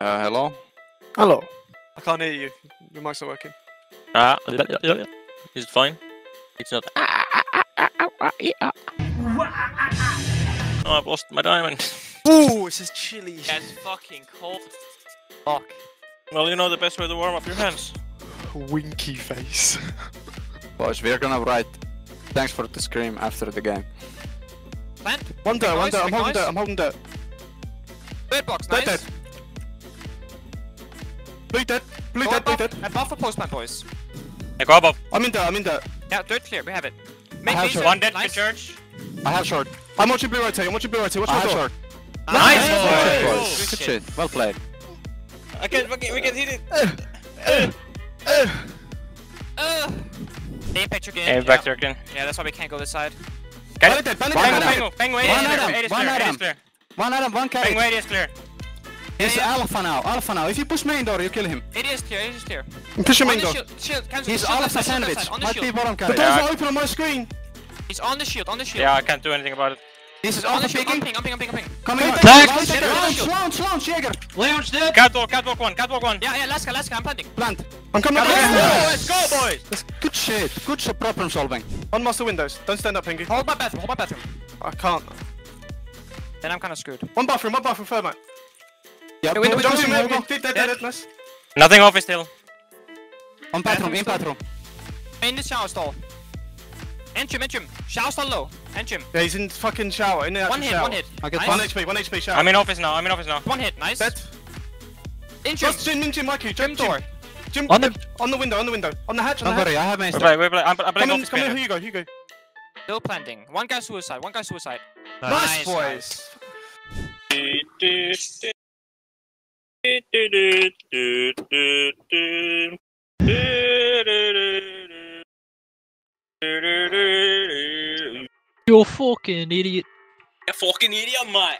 Uh, hello? Hello. I can't hear you. Your mic's not working. Ah, is it fine? It's not. Ah, ah, ah, oh, I've lost my diamond. Ooh, it says chili. Yeah, it's fucking cold. Fuck. Well, you know the best way to warm up your hands. Winky face. Boys, we're gonna write thanks for the scream after the game. Plant. One Big dirt, one noise, dirt. I'm big holding noise. dirt. I'm holding dirt. Third box, Dead, nice. dead. Blue dead. Blue Go dead, blue above, dead. above for post plant, boys. Hey, go above. I'm in dirt, I'm in dirt. Yeah, dirt clear, we have it. Make have short. One dead nice. in church. I have short. I'm watching blue rotate, I'm watching blue rotate. Watch I my have door. short. Nice, Good boys. shit, boys. boys. Good shit. Well played. I can't fucking. We can hit it. Uh. They picture again. Hey, yeah. again. Yeah, that's why we can't go this side. Get Bandit it. dead, bandit One dead. Adam. Bang, bang, wait. One Eight is Adam, clear, eight is one clear, eight Adam. is clear. One Adam, one Bang, carry. wait, is clear. He's Yeah, yeah. alpha now, alpha now. If you push main door, you kill him. It is clear, it is clear. I'm pushing main door. shield, shield, cancel. He's shield alpha side, sandwich. side, On the Might be shield. bottom The carry. door's Yeah. not open on my screen. He's on the shield, on the shield. Yeah, I can't do anything about it. This is On alpha the shield, I'm ping, I'm ping, I'm ping, I'm ping. Coming in. Tag. Launch, Get it, launch, launch. launch, launch, Leon's dead. Catwalk, catwalk one, catwalk one. Yeah, yeah, Laska, Laska, I'm planting. Plant. I'm coming up Let's go, let's go, boys. Good shit. Good shit, problem solving. On master windows. Don't stand up, Pinky. Hold my bathroom, hold my bathroom. I can't. Then I'm kinda screwed. One bathroom, one bathroom, third man. Yeah, wait, wait, Jump wait, in, wait, Dead, dead, nice. Nothing off still. On bathroom, in bathroom. In the shower stall. Entrim, entrim. Shower stall low. Entrim. Yeah, he's in fucking shower, in the actual One hit, shower. one hit. I get Nice. One HP, one HP shower. I'm in office now, I'm in office now. One hit, nice. Dead. In Just Jim. Jim, Jim, Jim, Mikey. Jim Jim, door. Jim, On the- on the window, on the window. On the hatch, on Don't the hatch. worry, I have main We're store. play, we're play. I'm, I'm playing Come in, office come in, clear. Hugo, Hugo. Still planting. One guy suicide, one guy suicide. Nice, boys. You fucking idiot. You're fucking idiot, mate.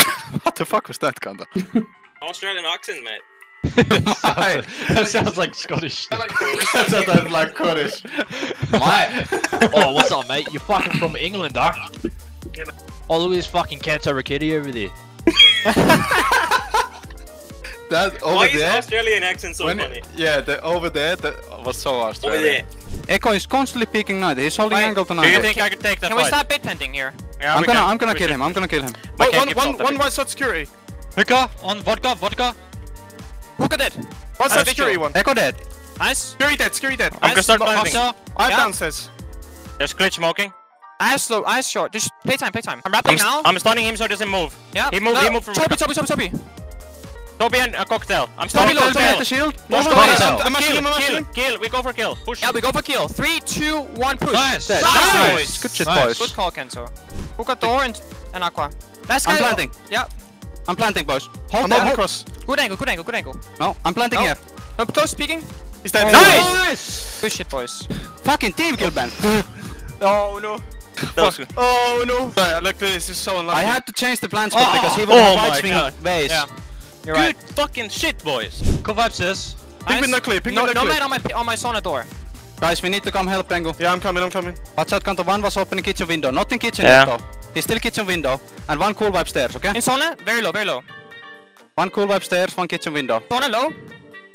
What the fuck was that, Kanda? Australian accent, mate. that sounds like Scottish. That sounds like Kurdish. mate. Oh, what's up, mate? You're fucking from England, huh? Oh, look at this fucking Kantoraketti over there. That over Why is there. Australian accent so when- funny? yeah, the over there that oh, was so Over Australian. there. Echo is constantly peeking knight. He's holding Wait, angle to Do you knight. think I could take that Can we fight? start bait planting here? Yeah, I'm gonna, can. I'm gonna We kill should. him. I'm gonna kill him. I Oh, can't one, give one, salt one that right side security. Hookah on vodka, vodka. Hookah dead. Right side Nice. security one. Echo dead. Nice. Security dead, security dead. I'm gonna start Nice. planting. Hostile. I have Yeah. downstairs. There's glitch smoking. Eyes slow, eyes short. Just playtime, playtime. I'm rapping I'm, wrapping now. I'm stunning him so he doesn't move. yeah. he moved- he moved from- Toby, Toby, Toby, Toby. Toby and a uh, cocktail. I'm Toby stunning low, him. Toby Toby low. at the shield. No, One no, no, no. I'm Kill, ashing him, I'm kill, kill. We go for kill. Push. Yeah, we go for kill. Three, two, one, push. Nice. Dead. Nice. Nice. Good shit, Nice. boys. Good call, Kanto. Hookah door and, and aqua. Last I'm planting. Yeah. I'm planting, boys. Hold I'm across. Good angle, good angle, good angle. No, I'm planting No. here. No, close speaking. He's dead. Oh. Nice. Good shit, boys. Fucking team kill, Ben. Oh no. That was good. Oh no. Look, this is so unlucky. I had to change the plan spot Oh, because he oh was my right swing God. base. Yeah. You're Good right. fucking shit, boys. Go vibes this. Ping window clear, ping no, window no clear. man on my on my sauna door. Guys, we need to come help Pengu. Yeah, I'm coming, I'm coming. Watch out, Kanto. One was opening kitchen window. Not in kitchen Yeah. yet, though. He's still kitchen window. And one cool vibe stairs, okay? In sauna, very low, very low. One cool vibe stairs, one kitchen window. Sauna low.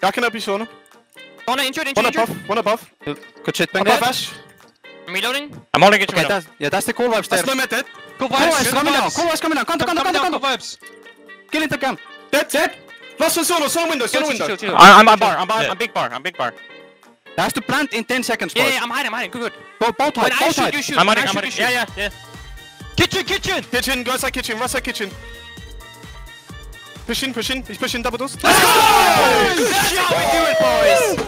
I can help you, Sauna. Sauna injured, One above, injured. one above. Good shit, Pengu. Above Ash. I'm reloading. I'm holding kitchen Okay, window. that's, yeah, that's the cool vibe stairs. That's no dead. Go Cool vibes. vibes coming down. Cool vibes coming down. Kanto, Come, Kanto, come Kanto, down, go vibes. Kill into camp. Dead, dead. Last one, Sauna, Sauna window, Chill, Sauna chill, chill, chill. I- I'm, I'm bar. I'm bar. Yeah. I'm big bar. I'm big bar. He has to plant in 10 seconds, Yeah, boys. yeah, I'm hiding, I'm hiding. Good, good. Bo- both When hide, I both shoot, hide. you shoot. I'm hiding. I I'm hiding. Yeah, yeah, yeah. Kitchen, kitchen. Kitchen, go outside kitchen, right side kitchen. Pushing, pushing. He's pushing double doors. Let's go! Good shot, we do